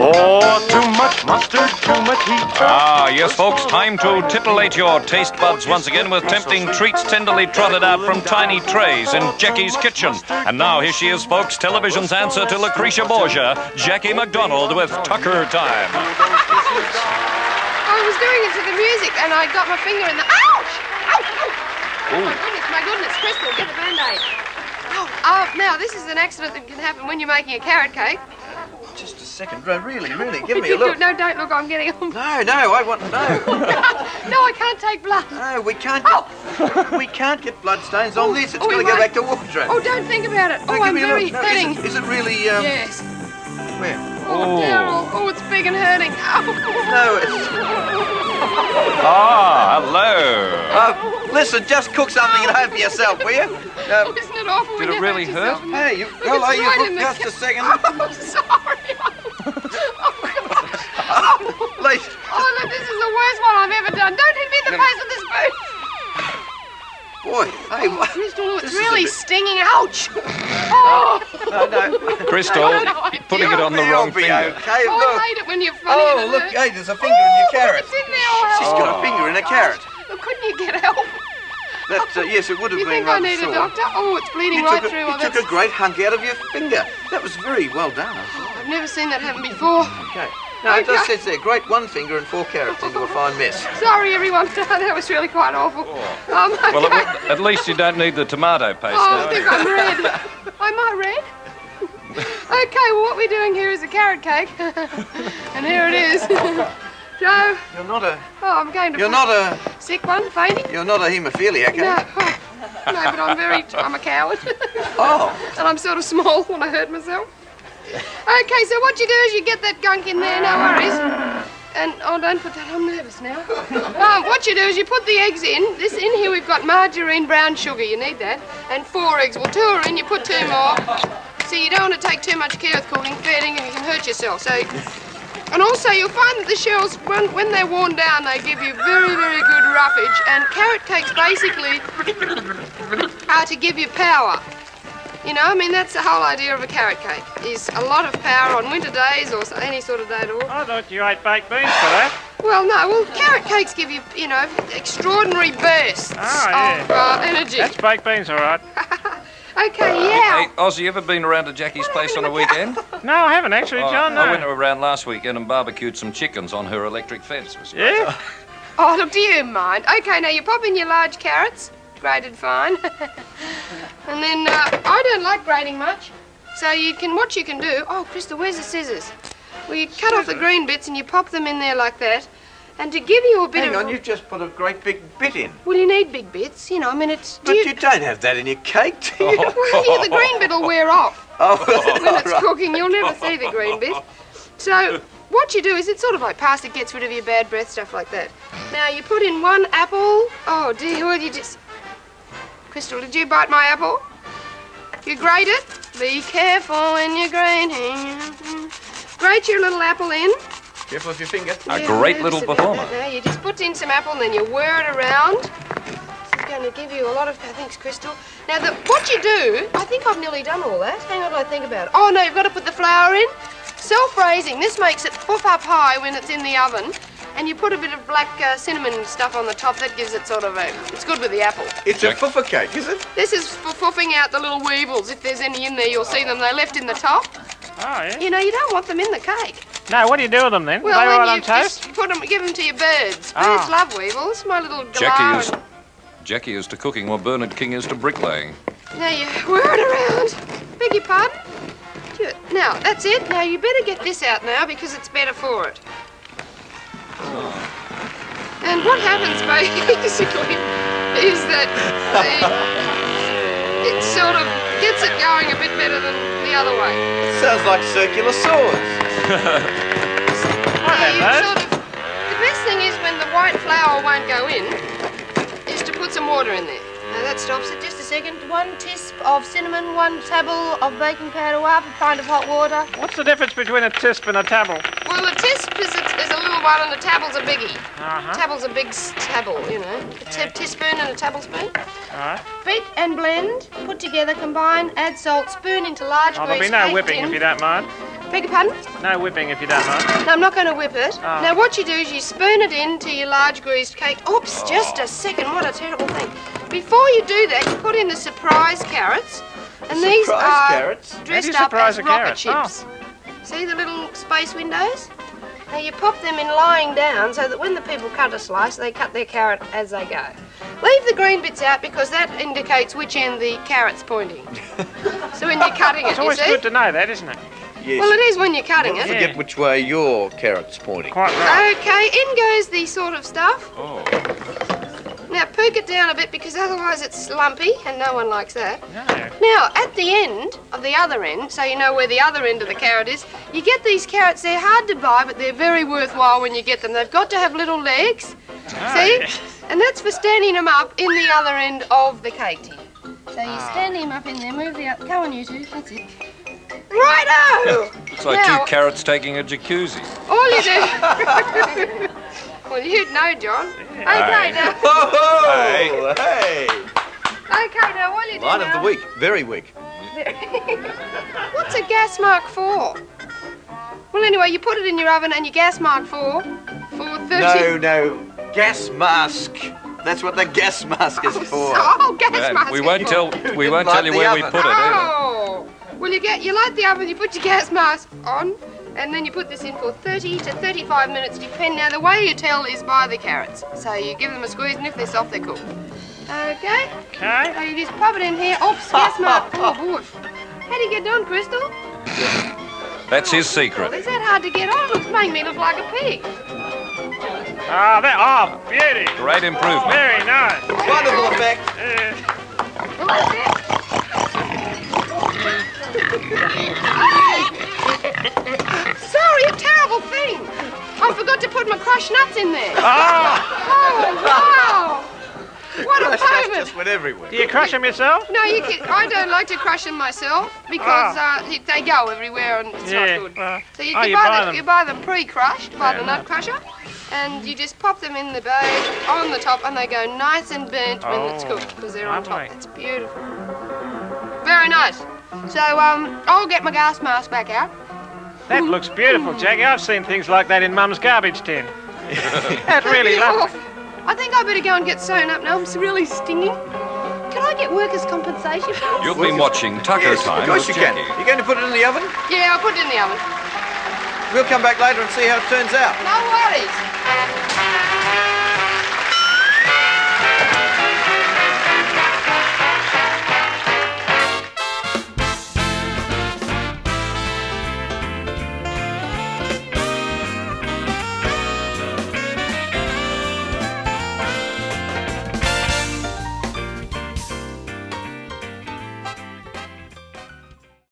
Oh, too much mustard, too much heat. Ah, yes, folks, time to titillate your taste buds once again with tempting treats tenderly trotted out from tiny trays in Jackie's kitchen. And now here she is, folks, television's answer to Lucretia Borgia, Jackie MacDonald with Tucker Time. I was doing it to the music and I got my finger in the. Ouch! Ow! Ow! Oh, my goodness, my goodness, Crystal, get the band aid. Oh, uh, now, this is an accident that can happen when you're making a carrot cake. Just a second. No, Really, really, give me a look. no, don't look, I'm getting. No, no, I want to know. no, I can't take blood. No, we can't. Oh. We can't get bloodstains on this. It's oh, got to go won't. back to wardrobe. Oh, don't think about it. No, oh, give I'm me a very look. No, hurting. Is it, is it really? Um, Yes. Where? Oh, dear. Oh, oh, it's big and hurting. Oh. No, it's. Ah, hello. Uh, listen, just cook something at home for yourself, will you? Oh, isn't it awful Did it really hurt? hurt? yourself? hey, you, Look, hello, it's you right look just a second. Oh, sorry. oh, oh, look, this is the worst one I've ever done. Don't hit me in the face with this spoon. Boy, hey, what? Crystal, it's This is a really bit- stinging. Ouch. Oh. No, no. Crystal, I don't know putting it on the wrong finger. okay. Oh, I hate it when you're funny Oh, and it look, hey, there's a finger in your Oh, carrot. It's in there. Oh, She's help. got a finger in a carrot. Well, couldn't you get help? That, uh, yes, it would have You been think I rather need a doctor? Oh, it's bleeding You right took, a, through. you Oh, took that's... a great hunk out of your finger. That was very well done. I. I've never seen that happen before. Okay. No, it just says there, great one finger and four carrots into a fine mess. Sorry, everyone. that was really quite awful. Um, okay. Well, at, at least you don't need the tomato paste Oh, now. I think I'm red. Am I red? okay, well, what we're doing here is a carrot cake. and here it is. Joe, You're not a, oh, I'm going to... you're not a, Sick one, fainting? you're not a haemophiliac, No, eh? oh, no, but I'm very... I'm a coward. Oh, and I'm sort of small when I hurt myself. Okay, so what you do is you get that gunk in there, no worries. And, oh, don't put that, I'm nervous now. What you do is you put the eggs in. This in here we've got margarine, brown sugar, you need that. And four eggs. Well, two are in, you put two more. So you don't want to take too much care with cooking, feeding, and you can hurt yourself. So, and also you'll find that the shells, when, when they're worn down, they give you very, very good roughage. And carrot cakes basically are to give you power. You know, I mean, that's the whole idea of a carrot cake, is a lot of power on winter days or any sort of day at all. I thought you ate baked beans for that. Well, no, well, carrot cakes give you, you know, extraordinary bursts Oh, yeah. of uh, energy. That's baked beans, all right. Okay, yeah. Hey, Ossie, you ever been around to Jackie's place on a weekend? No, I haven't actually, Oh, John. I went around last weekend and barbecued some chickens on her electric fence. Was great. Yeah? Oh, look, do you mind? Okay, now you pop in your large carrots, grated fine. And then, uh, I don't like grating much. So you can, what you can do, oh, Crystal, where's the scissors? Well, you cut off the green bits and you pop them in there like that. And to give you a bit hang of... on, you've just put a great big bit in. Well, you need big bits, you know, I mean, it's... do But you don't have that in your cake, do you? Well, yeah, the green bit will wear off. Oh, when it's right. cooking, you'll never see the green bit. So what you do is it's sort of like pasta gets rid of your bad breath, stuff like that. Now you put in one apple. Oh dear, well you just. Crystal, did you bite my apple? You grate it. Be careful when you're grating. Grate your little apple in. Careful with your finger. A Yeah, great little performer. Now you just put in some apple and then you whir it around. It's going to give you a lot of uh, thanks, Crystal. Now, the, what you do, I think I've nearly done all that. Hang on, till I think about it. Oh no, you've got to put the flour in. Self-raising. This makes it puff up high when it's in the oven. And you put a bit of black uh, cinnamon stuff on the top. That gives it sort of a. It's good with the apple. It's a fuffer cake, is it? This is for puffing out the little weevils. If there's any in there, you'll see them. They're left in the top. Oh, yeah. You know, you don't want them in the cake. No, what do you do with them then? Well, they then right you on toast? just put them, give them to your birds. Ah. Birds love weevils. My little galah. Jackie is and- Jackie is to cooking what Bernard King is to bricklaying. Now you whir it around. Beg your pardon? Now, that's it. Now you better get this out now because it's better for it. And what happens basically is that the, it sort of gets it going a bit better than the other way. It sounds like circular saws. I You have sort of, the best thing is when the white flour won't go in, is to put some water in there. That stops it. Just a second. One tisp of cinnamon, one tabble of baking powder, half a pint of hot water. What's the difference between a tisp and a tabble? Well, a tisp is a, is a little one and the tabble's a biggie. Uh-huh. Tabble's a big tabble, you know. A t- teaspoon and a tablespoon. All right. Beat and blend, put together, combine, add salt, spoon into large Oh, there'll be no whipping tin. if you don't mind. Beg your pardon? No whipping if you don't mind. No, I'm not going to whip it. Ah. Now, what you do is you spoon it into your large greased cake. Oops, just a second. What a terrible thing. Before you do that, you put in the surprise carrots. And these are carrots? Dressed up as a rocket carrot? Oh. See the little space windows? Now you pop them in lying down so that when the people cut a slice, they cut their carrot as they go. Leave the green bits out because that indicates which end the carrot's pointing. so when you're cutting it, It's you always see? good to know that, isn't it? Yes. Well, it is when you're cutting Don't it. forget Yeah. which way your carrot's pointing. Quite right. Okay, in goes the sort of stuff. Oh. Now poke it down a bit because otherwise it's lumpy and no one likes that. No. Now, at the end of the other end, so you know where the other end of the carrot is, you get these carrots. They're hard to buy, but they're very worthwhile when you get them. They've got to have little legs, ah, see? And that's for standing them up in the other end of the cake tin. So you ah. stand him up in there, move the up. Go on, you two. That's it. Righto! It's like Now- two carrots taking a jacuzzi. All you do. well, you'd know, John. Okay, now. Oh, hey! Okay, now what do you do Line of now? the week. Very weak. What's a gas mark for? Well, anyway, you put it in your oven and you gas mark for for 30. No, no. Gas mask. That's what the gas mask is oh, for. Oh, gas Yeah, mask. we won't tell we won't tell you the where we put it either. Oh. Well, you get you light the oven, you put your gas mask on, and then you put this in for 30 to 35 minutes, depending. Now, the way you tell is by the carrots. So you give them a squeeze, and if they're soft, they're cooked. Okay. Okay. So you just pop it in here. Oops, gas mark. Oh, boy. How do you get done, Crystal? That's his Well, secret. is that hard to get on? It's making me look like a pig. Ah, that. Oh, beauty. Great improvement. Very nice. Wonderful effect. Uh, Well, in there. oh, Oh, wow. What a Gosh, that just went everywhere. do you crush them yourself? No, you can, I don't like to crush them myself because uh, they go everywhere and it's Ah. Yeah, not good. well, so you, oh, you, you buy buy them, them. you buy them pre-crushed by Fair the nut crusher, and you just pop them in the bag on the top, and they go nice and burnt when it's Oh, cooked because they're on top. It's beautiful. Very nice. So um, I'll get my gas mask back out. That looks beautiful, Jackie. I've seen things like that in Mum's garbage tin. That's really lovely. I think I better go and get sewn up now. I'm really stinging. Can I get workers' compensation? please? You've been watching Tucker Yes, Time of course with you can. Jackie. You're going to put it in the oven? Yeah, I'll put it in the oven. We'll come back later and see how it turns out. No worries.